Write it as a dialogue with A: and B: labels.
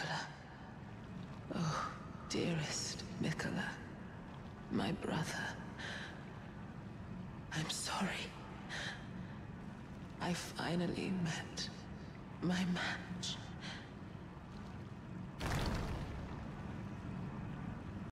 A: Mikola. Oh, dearest Mikola. My brother. I'm sorry. I finally met my match.